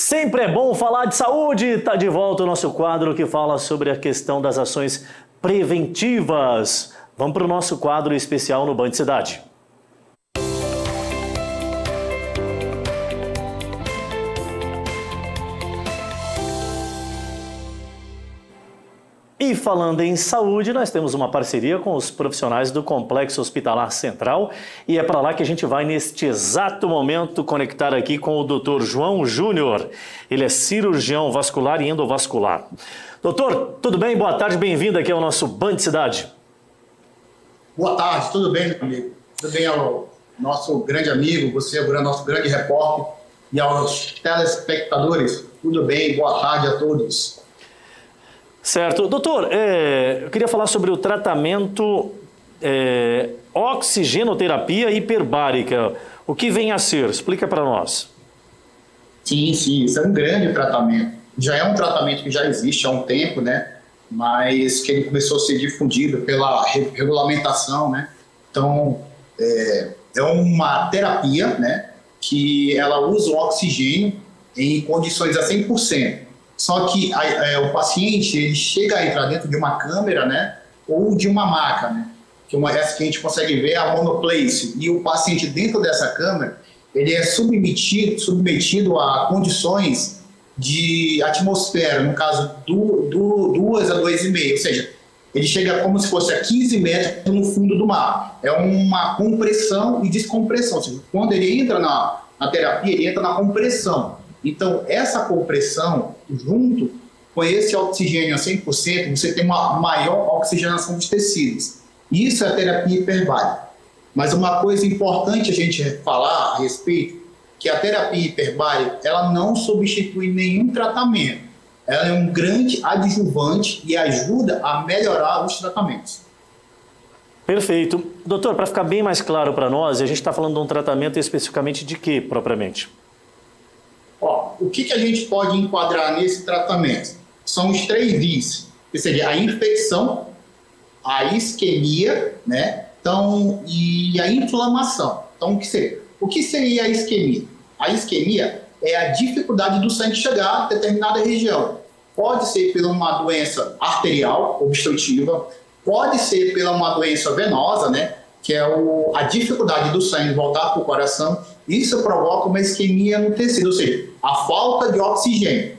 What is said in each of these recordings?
Sempre é bom falar de saúde. Está de volta o nosso quadro que fala sobre a questão das ações preventivas. Vamos para o nosso quadro especial no Band Cidade. E falando em saúde, nós temos uma parceria com os profissionais do Complexo Hospitalar Central e é para lá que a gente vai neste exato momento conectar aqui com o Dr. João Júnior. Ele é cirurgião vascular e endovascular. Doutor, tudo bem? Boa tarde, bem-vindo aqui ao nosso Band Cidade. Boa tarde, tudo bem, meu amigo? Tudo bem ao nosso grande amigo, você o nosso grande repórter e aos telespectadores, tudo bem? Boa tarde a todos. Certo. Doutor, é, eu queria falar sobre o tratamento é, oxigenoterapia hiperbárica. O que vem a ser? Explica para nós. Sim, sim, isso é um grande tratamento. Já é um tratamento que já existe há um tempo, né? Mas que ele começou a ser difundido pela regulamentação, né? Então, é, é uma terapia, né? Que ela usa o oxigênio em condições a 100%. Só que a, é, o paciente ele chega a entrar dentro de uma câmera, né, ou de uma maca, né, que uma essa que a gente consegue ver é a monoplace. E o paciente dentro dessa câmera ele é submetido, submetido a condições de atmosfera, no caso do, do 2 a 2,5, ou seja, ele chega como se fosse a 15 metros no fundo do mar. É uma compressão e descompressão, ou seja, quando ele entra na, na terapia, ele entra na compressão. Então, essa compressão, junto com esse oxigênio a 100%, você tem uma maior oxigenação dos tecidos. Isso é a terapia hiperbárica. Mas uma coisa importante a gente falar a respeito, que a terapia hiperbárica, ela não substitui nenhum tratamento. Ela é um grande adjuvante e ajuda a melhorar os tratamentos. Perfeito. Doutor, para ficar bem mais claro para nós, a gente está falando de um tratamento especificamente de quê, propriamente? O que, que a gente pode enquadrar nesse tratamento? São os três Is, que seria a infecção, a isquemia, né? Então, e a inflamação. Então, o que seria? O que seria a isquemia? A isquemia é a dificuldade do sangue chegar a determinada região. Pode ser por uma doença arterial obstrutiva, pode ser pela uma doença venosa, né? Que é o, a dificuldade do sangue voltar para o coração. Isso provoca uma isquemia no tecido, ou seja, a falta de oxigênio.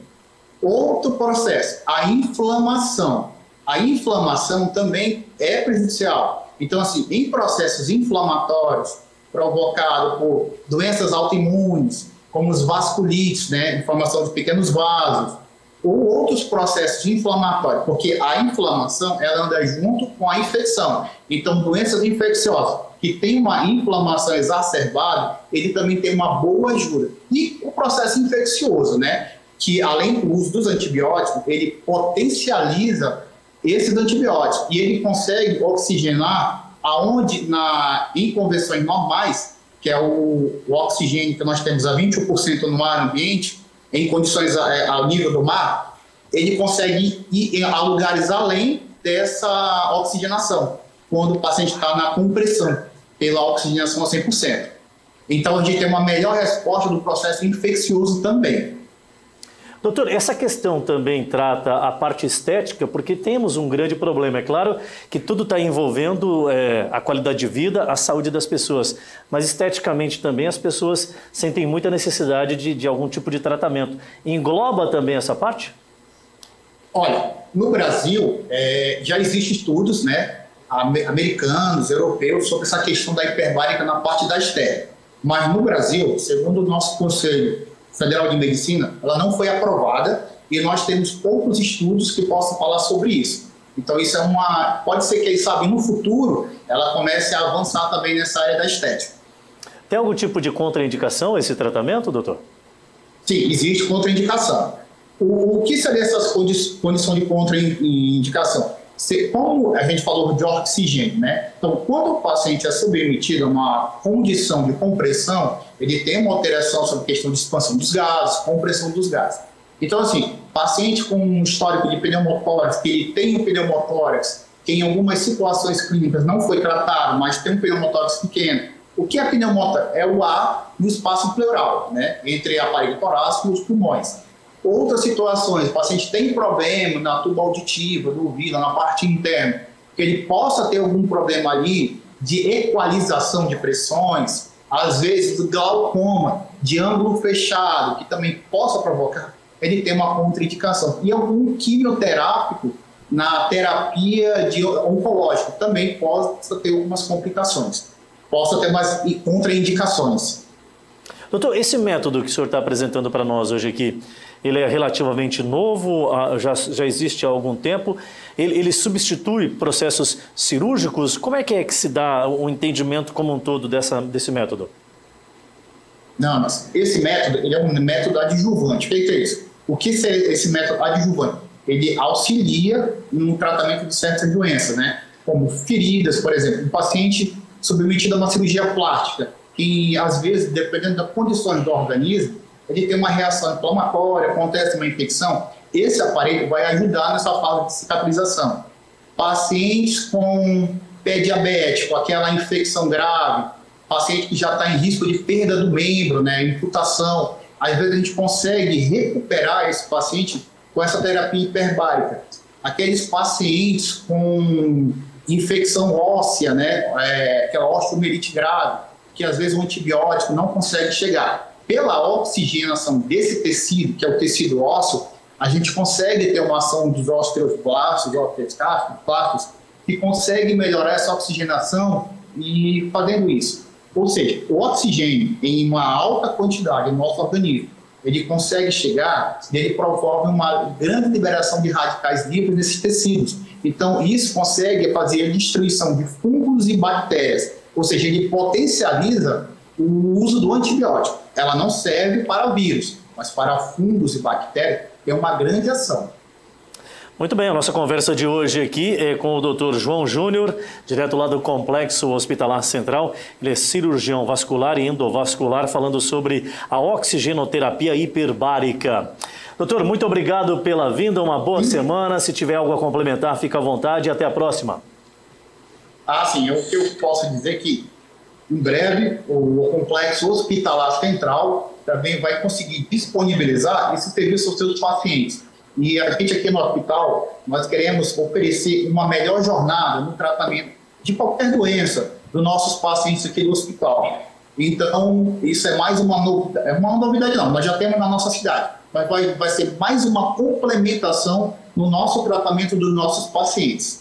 Outro processo, a inflamação. A inflamação também é prejudicial. Então, assim, em processos inflamatórios provocados por doenças autoimunes, como os vasculites, né, inflamação de pequenos vasos, ou outros processos inflamatórios, porque a inflamação ela anda junto com a infecção. Então, doenças infecciosas que tem uma inflamação exacerbada, ele também tem uma boa ajuda. E o processo infeccioso, né? Que além do uso dos antibióticos, ele potencializa esses antibióticos e ele consegue oxigenar aonde na em conversões normais, que é o, o oxigênio que nós temos a 21% no ar ambiente, em condições é, ao nível do mar, ele consegue ir a lugares além dessa oxigenação, quando o paciente está na compressão pela oxigenação a 100%. Então, a gente tem uma melhor resposta do processo infeccioso também. Doutor, essa questão também trata a parte estética, porque temos um grande problema. É claro que tudo está envolvendo é, a qualidade de vida, a saúde das pessoas, mas esteticamente também as pessoas sentem muita necessidade de, de algum tipo de tratamento. Engloba também essa parte? Olha, no Brasil é, já existem estudos, né, americanos, europeus, sobre essa questão da hiperbárica na parte da estética. Mas no Brasil, segundo o nosso Conselho Federal de Medicina, ela não foi aprovada e nós temos poucos estudos que possam falar sobre isso. Então isso é uma, pode ser que sabe no futuro ela comece a avançar também nessa área da estética. Tem algum tipo de contraindicação esse tratamento, doutor? Sim, existe contraindicação. O, o que seria essas condições de contraindicação? Como a gente falou de oxigênio, né? Então, quando o paciente é submetido a uma condição de compressão, ele tem uma alteração sobre a questão de expansão dos gases, compressão dos gases. Então, assim, paciente com um histórico de pneumotórax, que ele tem um pneumotórax, que em algumas situações clínicas não foi tratado, mas tem um pneumotórax pequeno, O que é a pneumota? É o ar no espaço pleural, né? entre aparelho torácico e os pulmões. Outras situações, o paciente tem problema na tuba auditiva, do ouvido, na parte interna, que ele possa ter algum problema ali de equalização de pressões, às vezes do glaucoma, de ângulo fechado, que também possa provocar, ele tem uma contraindicação. E algum quimioterápico na terapia de oncológica também possa ter algumas complicações, possa ter mais contraindicações. Doutor, esse método que o senhor está apresentando para nós hoje aqui, ele é relativamente novo, já, já existe há algum tempo, ele, ele, substitui processos cirúrgicos? Como é que é que se dá o entendimento como um todo dessa, desse método? Não, mas esse método ele é um método adjuvante. O que é isso? O que é esse método adjuvante? Ele auxilia no tratamento de certas doenças, né? Como feridas, por exemplo. Um paciente submetido a uma cirurgia plástica, que às vezes, dependendo das condições do organismo, ele tem uma reação inflamatória, acontece uma infecção, esse aparelho vai ajudar nessa fase de cicatrização. Pacientes com pé diabético, aquela infecção grave, paciente que já está em risco de perda do membro, né, imputação, às vezes a gente consegue recuperar esse paciente com essa terapia hiperbárica. Aqueles pacientes com infecção óssea, né, é, aquela osteomielite grave, que às vezes o antibiótico não consegue chegar. Pela oxigenação desse tecido, que é o tecido ósseo, a gente consegue ter uma ação dos osteoblastos, osteoclastos, que consegue melhorar essa oxigenação e fazendo isso. Ou seja, o oxigênio em uma alta quantidade no nosso organismo, ele consegue chegar, ele provoca uma grande liberação de radicais livres nesses tecidos. Então, isso consegue fazer a destruição de fungos e bactérias ou seja, ele potencializa o uso do antibiótico. Ela não serve para vírus, mas para fungos e bactérias tem uma grande ação. Muito bem, a nossa conversa de hoje aqui é com o Dr. João Júnior, direto lá do Complexo Hospitalar Central. Ele é cirurgião vascular e endovascular, falando sobre a oxigenoterapia hiperbárica. Doutor, muito obrigado pela vinda, uma boa Sim. semana. Se tiver algo a complementar, fica à vontade e até a próxima. Ah, sim, o que eu posso dizer que em breve o complexo hospitalar central também vai conseguir disponibilizar esse serviço aos seus pacientes. E a gente aqui no hospital, nós queremos oferecer uma melhor jornada no tratamento de qualquer doença dos nossos pacientes aqui do hospital. Então, isso é mais uma novidade, é uma novidade não, nós já temos na nossa cidade, mas vai, vai ser mais uma complementação no nosso tratamento dos nossos pacientes.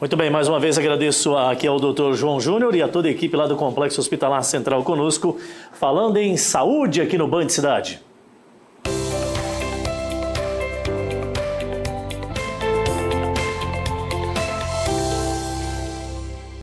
Muito bem, mais uma vez agradeço aqui ao Dr. João Júnior e a toda a equipe lá do Complexo Hospitalar Central conosco, falando em saúde aqui no Band Cidade.